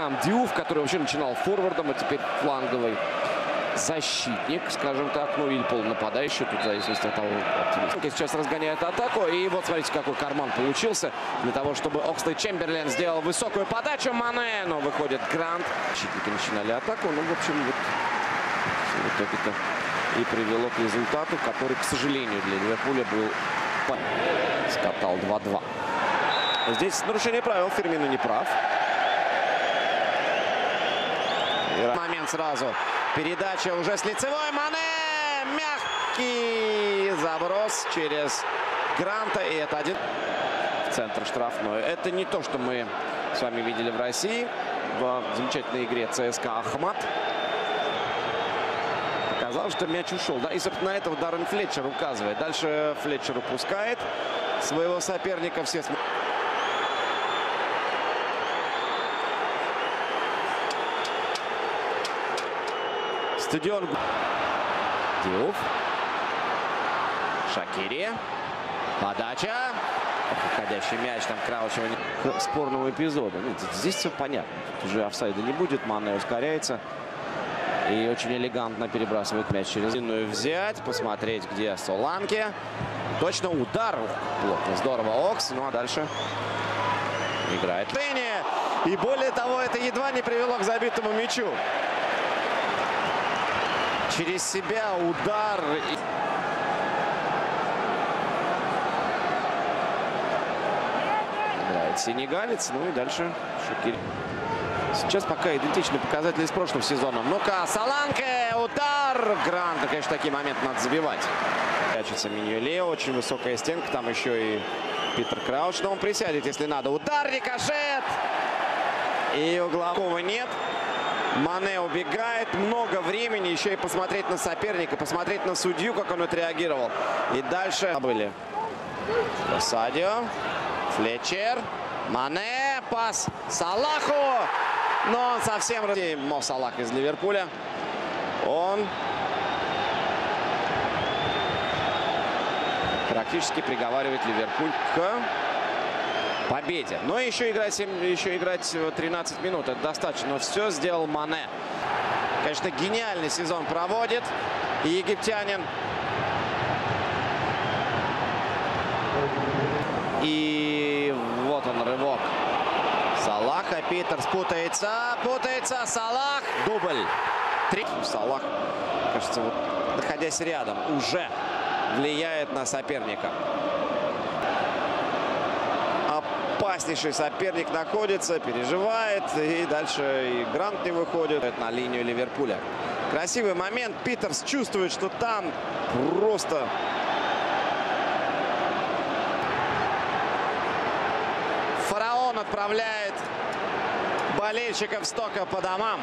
Там Дюф, который вообще начинал форвардом, а теперь фланговый защитник, скажем так, ну или полунападающий, тут в зависимости от того, оптимиста. Сейчас разгоняет атаку, и вот смотрите, какой карман получился для того, чтобы Окслей Чемберлен сделал высокую подачу Мане, но выходит Грант. Защитники начинали атаку, ну, в общем, вот в итоге-то и привело к результату, который, к сожалению, для Ливерпуля был скатал 2-2. Здесь нарушение правил, Фермина не прав. Момент сразу. Передача уже с лицевой. Мане! Мягкий заброс через Гранта. И это один в центр штрафной. Это не то, что мы с вами видели в России. В замечательной игре ЦСКА Ахмат. Показал, что мяч ушел. Да? И, собственно, на этого Даррен Флетчер указывает. Дальше Флетчер упускает своего соперника. Все смотрят. Стадион. Диуф. Шакири. Подача. Уходящий мяч. Там Краучева к спорному эпизоду. Ну, здесь все понятно. Тут уже офсайда не будет. Манне ускоряется. И очень элегантно перебрасывает мяч через длинную взять. Посмотреть, где Соланки. Точно удар. Плотно. Здорово. Окс. Ну а дальше играет. И более того, это едва не привело к забитому мячу через себя удар. Играет сенегалец. Ну и дальше Шакир. Сейчас пока идентичны показатели с прошлым сезоном. Ну-ка, Саланке, удар! Гранта, конечно, такие моменты надо забивать. Прячется Миньюле, очень высокая стенка. Там еще и Питер Крауч. Но он присядет, если надо. Удар, рикошет! И углового нет. Мане убегает. Много времени еще и посмотреть на соперника, посмотреть на судью, как он отреагировал. И дальше были Садио, Флетчер, Мане, пас Салаху. Но он совсем... Мо Салах из Ливерпуля. Он практически приговаривает Ливерпуль к победе. Но еще играть, еще играть 13 минут. Это достаточно. Но все сделал Мане. Конечно, гениальный сезон проводит. И египтянин. И вот он рывок. Салаха. Питер спутается. Путается. Салах. Дубль. Три. Салах, кажется, вот, находясь рядом, уже влияет на соперника. Опаснейший соперник находится, переживает. И дальше и Грант не выходит на линию Ливерпуля. Красивый момент. Питерс чувствует, что там просто... Фараон отправляет болельщиков Стока по домам.